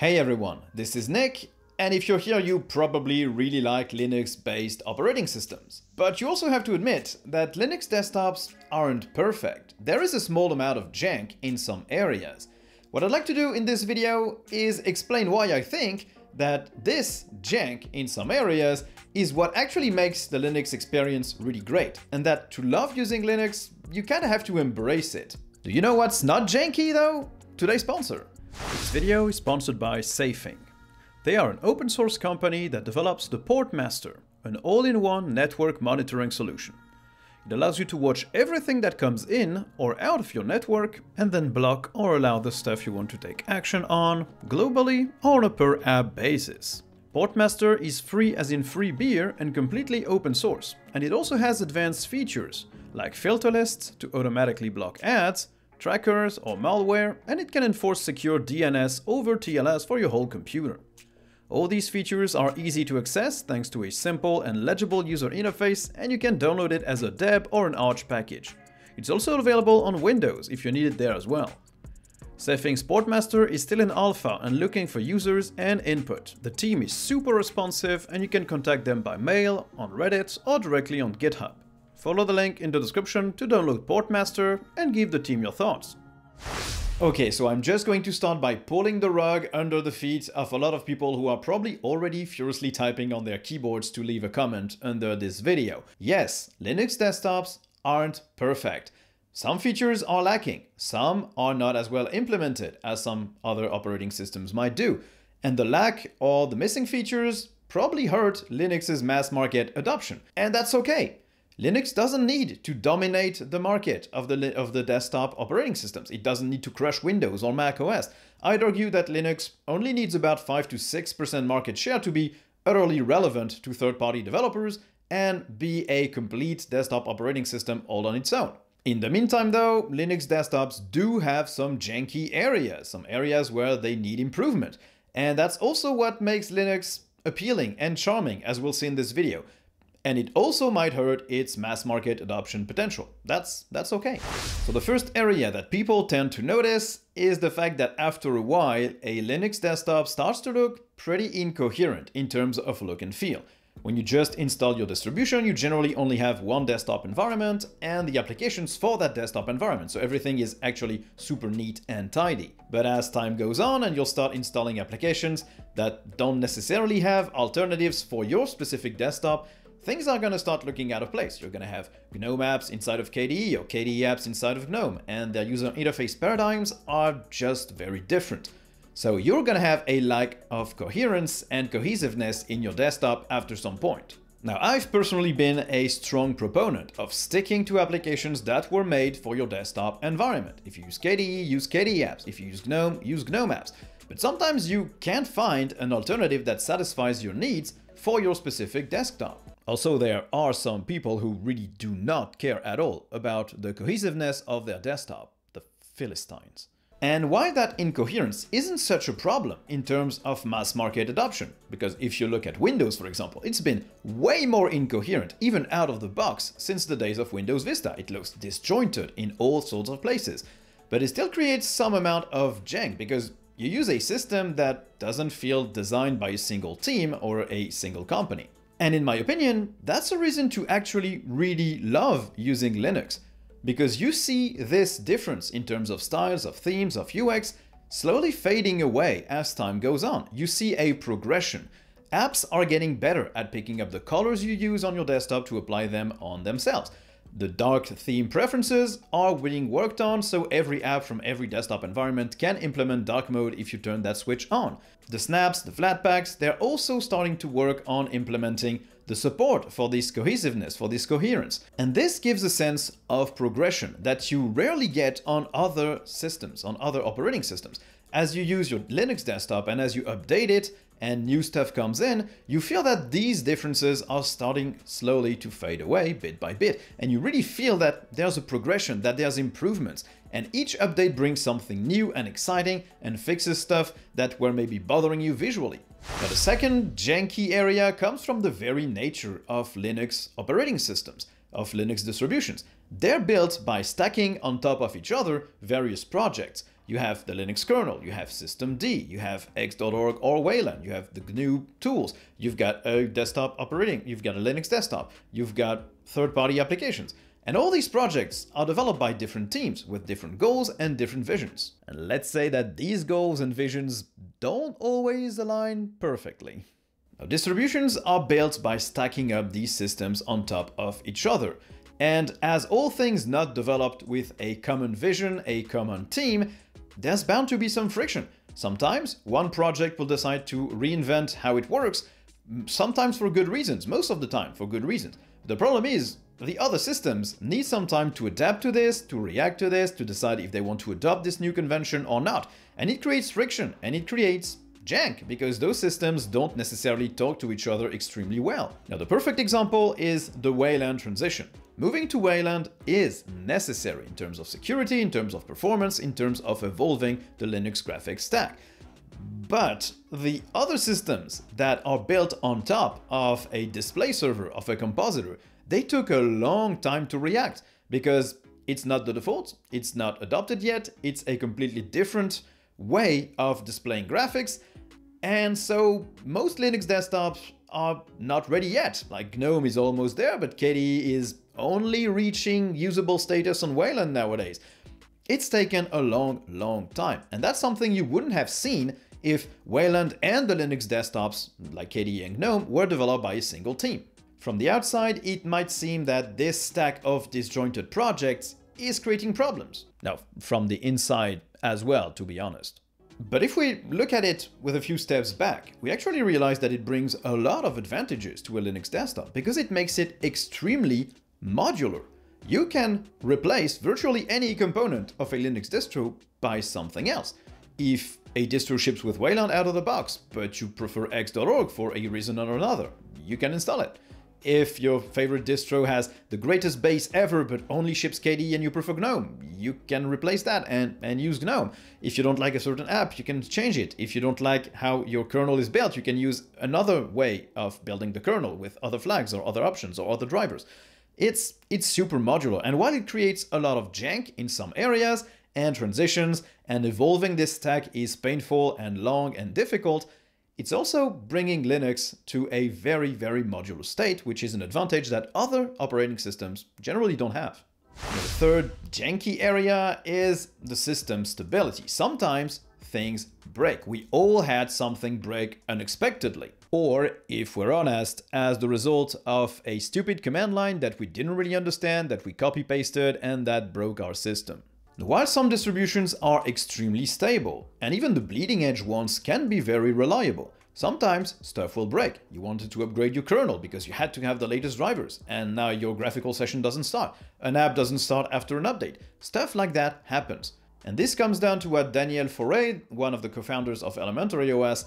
Hey everyone, this is Nick, and if you're here you probably really like Linux-based operating systems. But you also have to admit that Linux desktops aren't perfect. There is a small amount of jank in some areas. What I'd like to do in this video is explain why I think that this jank in some areas is what actually makes the Linux experience really great, and that to love using Linux, you kinda have to embrace it. Do you know what's not janky though? Today's sponsor. This video is sponsored by Safing. They are an open source company that develops the Portmaster, an all-in-one network monitoring solution. It allows you to watch everything that comes in or out of your network and then block or allow the stuff you want to take action on, globally or on a per app basis. Portmaster is free as in free beer and completely open source, and it also has advanced features like filter lists to automatically block ads, trackers or malware, and it can enforce secure DNS over TLS for your whole computer. All these features are easy to access thanks to a simple and legible user interface and you can download it as a deb or an arch package. It's also available on Windows if you need it there as well. Safing's Portmaster is still in alpha and looking for users and input. The team is super responsive and you can contact them by mail, on Reddit or directly on GitHub. Follow the link in the description to download Portmaster and give the team your thoughts. Okay, so I'm just going to start by pulling the rug under the feet of a lot of people who are probably already furiously typing on their keyboards to leave a comment under this video. Yes, Linux desktops aren't perfect. Some features are lacking, some are not as well implemented as some other operating systems might do. And the lack or the missing features probably hurt Linux's mass market adoption. And that's okay. Linux doesn't need to dominate the market of the, of the desktop operating systems. It doesn't need to crush Windows or Mac OS. I'd argue that Linux only needs about 5 to 6% market share to be utterly relevant to third-party developers and be a complete desktop operating system all on its own. In the meantime though, Linux desktops do have some janky areas, some areas where they need improvement. And that's also what makes Linux appealing and charming, as we'll see in this video and it also might hurt its mass market adoption potential. That's, that's okay. So the first area that people tend to notice is the fact that after a while, a Linux desktop starts to look pretty incoherent in terms of look and feel. When you just install your distribution, you generally only have one desktop environment and the applications for that desktop environment, so everything is actually super neat and tidy. But as time goes on and you'll start installing applications that don't necessarily have alternatives for your specific desktop, things are going to start looking out of place. You're going to have GNOME apps inside of KDE or KDE apps inside of GNOME, and their user interface paradigms are just very different. So you're going to have a lack of coherence and cohesiveness in your desktop after some point. Now, I've personally been a strong proponent of sticking to applications that were made for your desktop environment. If you use KDE, use KDE apps. If you use GNOME, use GNOME apps. But sometimes you can't find an alternative that satisfies your needs for your specific desktop. Also, there are some people who really do not care at all about the cohesiveness of their desktop, the Philistines. And why that incoherence isn't such a problem in terms of mass market adoption, because if you look at Windows, for example, it's been way more incoherent, even out of the box, since the days of Windows Vista. It looks disjointed in all sorts of places, but it still creates some amount of jank, because you use a system that doesn't feel designed by a single team or a single company. And in my opinion, that's a reason to actually really love using Linux, because you see this difference in terms of styles, of themes, of UX, slowly fading away as time goes on. You see a progression. Apps are getting better at picking up the colors you use on your desktop to apply them on themselves. The dark theme preferences are being worked on, so every app from every desktop environment can implement dark mode if you turn that switch on. The snaps, the flatpaks, they're also starting to work on implementing the support for this cohesiveness, for this coherence. And this gives a sense of progression that you rarely get on other systems, on other operating systems. As you use your Linux desktop and as you update it, and new stuff comes in, you feel that these differences are starting slowly to fade away bit by bit. And you really feel that there's a progression, that there's improvements. And each update brings something new and exciting and fixes stuff that were maybe bothering you visually. Now the second janky area comes from the very nature of Linux operating systems, of Linux distributions. They're built by stacking on top of each other various projects. You have the Linux kernel, you have systemd, you have x.org or Wayland, you have the GNU tools, you've got a desktop operating, you've got a Linux desktop, you've got third-party applications. And all these projects are developed by different teams with different goals and different visions. And let's say that these goals and visions don't always align perfectly. Now, distributions are built by stacking up these systems on top of each other. And as all things not developed with a common vision, a common team, there's bound to be some friction. Sometimes one project will decide to reinvent how it works, sometimes for good reasons, most of the time for good reasons. The problem is, the other systems need some time to adapt to this, to react to this, to decide if they want to adopt this new convention or not. And it creates friction and it creates jank because those systems don't necessarily talk to each other extremely well. Now the perfect example is the Wayland transition. Moving to Wayland is necessary in terms of security, in terms of performance, in terms of evolving the Linux graphics stack. But the other systems that are built on top of a display server, of a compositor, they took a long time to react because it's not the default, it's not adopted yet, it's a completely different way of displaying graphics, and so most Linux desktops are not ready yet. Like GNOME is almost there, but KDE is only reaching usable status on Wayland nowadays. It's taken a long, long time, and that's something you wouldn't have seen if Wayland and the Linux desktops, like KDE and GNOME, were developed by a single team. From the outside, it might seem that this stack of disjointed projects is creating problems. Now, from the inside as well, to be honest. But if we look at it with a few steps back, we actually realize that it brings a lot of advantages to a Linux desktop because it makes it extremely modular. You can replace virtually any component of a Linux distro by something else. If a distro ships with Wayland out of the box, but you prefer x.org for a reason or another, you can install it. If your favorite distro has the greatest base ever but only ships KDE and you prefer GNOME, you can replace that and, and use GNOME. If you don't like a certain app, you can change it. If you don't like how your kernel is built, you can use another way of building the kernel with other flags or other options or other drivers. It's, it's super modular, and while it creates a lot of jank in some areas and transitions, and evolving this stack is painful and long and difficult, it's also bringing Linux to a very, very modular state, which is an advantage that other operating systems generally don't have. The third janky area is the system stability. Sometimes things break. We all had something break unexpectedly. Or, if we're honest, as the result of a stupid command line that we didn't really understand, that we copy pasted, and that broke our system. While some distributions are extremely stable, and even the bleeding edge ones can be very reliable, sometimes stuff will break. You wanted to upgrade your kernel because you had to have the latest drivers, and now your graphical session doesn't start. An app doesn't start after an update. Stuff like that happens. And this comes down to what Daniel Foré, one of the co-founders of Elementary OS,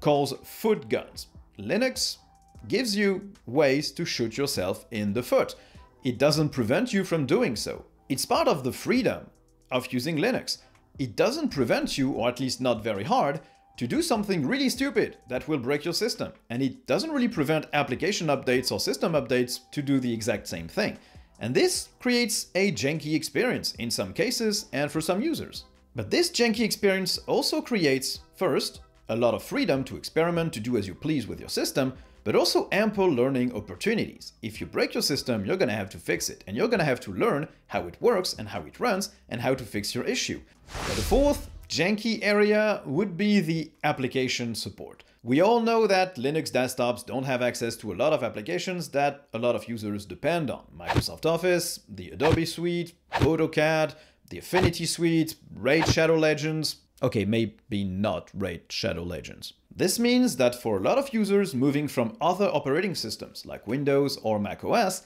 calls foot guns. Linux gives you ways to shoot yourself in the foot. It doesn't prevent you from doing so. It's part of the freedom of using Linux. It doesn't prevent you, or at least not very hard, to do something really stupid that will break your system. And it doesn't really prevent application updates or system updates to do the exact same thing. And this creates a janky experience in some cases and for some users. But this janky experience also creates, first, a lot of freedom to experiment, to do as you please with your system, but also ample learning opportunities. If you break your system, you're gonna have to fix it, and you're gonna have to learn how it works and how it runs and how to fix your issue. The fourth janky area would be the application support. We all know that Linux desktops don't have access to a lot of applications that a lot of users depend on. Microsoft Office, the Adobe Suite, AutoCAD, the Affinity Suite, Raid Shadow Legends. Okay, maybe not Raid Shadow Legends. This means that for a lot of users moving from other operating systems like Windows or macOS,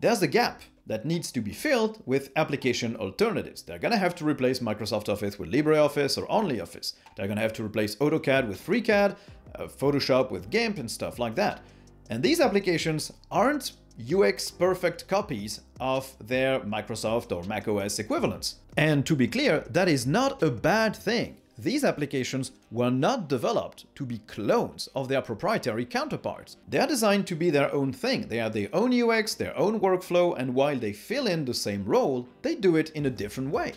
there's a gap that needs to be filled with application alternatives. They're gonna have to replace Microsoft Office with LibreOffice or OnlyOffice. They're gonna have to replace AutoCAD with FreeCAD, uh, Photoshop with GIMP and stuff like that. And these applications aren't UX perfect copies of their Microsoft or macOS equivalents. And to be clear, that is not a bad thing these applications were not developed to be clones of their proprietary counterparts. They are designed to be their own thing, they have their own UX, their own workflow, and while they fill in the same role, they do it in a different way.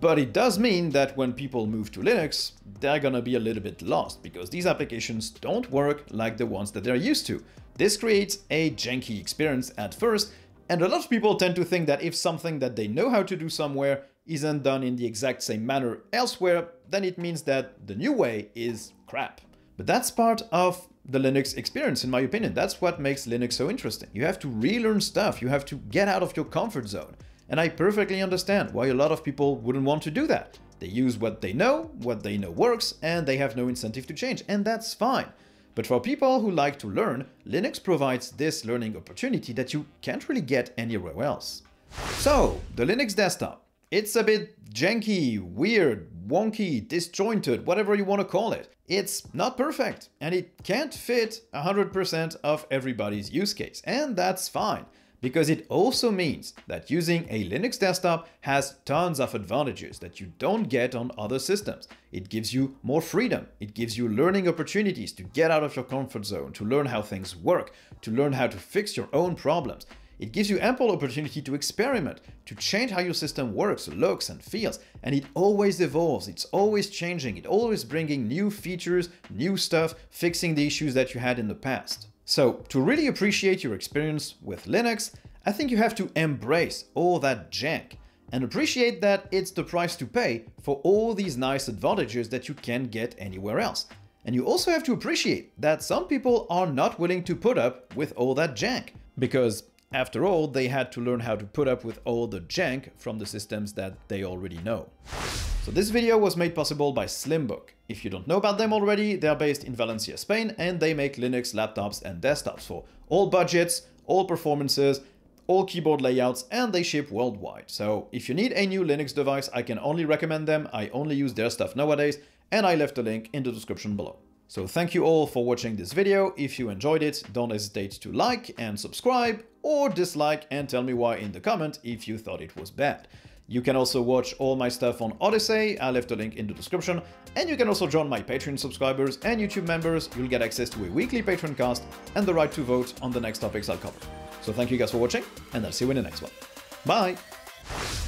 But it does mean that when people move to Linux, they're gonna be a little bit lost because these applications don't work like the ones that they're used to. This creates a janky experience at first, and a lot of people tend to think that if something that they know how to do somewhere isn't done in the exact same manner elsewhere, then it means that the new way is crap. But that's part of the Linux experience, in my opinion. That's what makes Linux so interesting. You have to relearn stuff, you have to get out of your comfort zone. And I perfectly understand why a lot of people wouldn't want to do that. They use what they know, what they know works, and they have no incentive to change, and that's fine. But for people who like to learn, Linux provides this learning opportunity that you can't really get anywhere else. So, the Linux desktop. It's a bit janky, weird, wonky, disjointed, whatever you want to call it. It's not perfect, and it can't fit 100% of everybody's use case, and that's fine because it also means that using a Linux desktop has tons of advantages that you don't get on other systems. It gives you more freedom, it gives you learning opportunities to get out of your comfort zone, to learn how things work, to learn how to fix your own problems. It gives you ample opportunity to experiment, to change how your system works, looks, and feels, and it always evolves, it's always changing, it always bringing new features, new stuff, fixing the issues that you had in the past. So to really appreciate your experience with Linux, I think you have to embrace all that jank and appreciate that it's the price to pay for all these nice advantages that you can't get anywhere else. And you also have to appreciate that some people are not willing to put up with all that jank, because after all, they had to learn how to put up with all the jank from the systems that they already know. So this video was made possible by Slimbook. If you don't know about them already, they're based in Valencia, Spain, and they make Linux laptops and desktops for all budgets, all performances, all keyboard layouts, and they ship worldwide. So if you need a new Linux device, I can only recommend them. I only use their stuff nowadays, and I left a link in the description below. So thank you all for watching this video. If you enjoyed it, don't hesitate to like and subscribe, or dislike and tell me why in the comment if you thought it was bad. You can also watch all my stuff on Odysee, I left a link in the description, and you can also join my Patreon subscribers and YouTube members, you'll get access to a weekly Patreon cast and the right to vote on the next topics I'll cover. So thank you guys for watching, and I'll see you in the next one. Bye!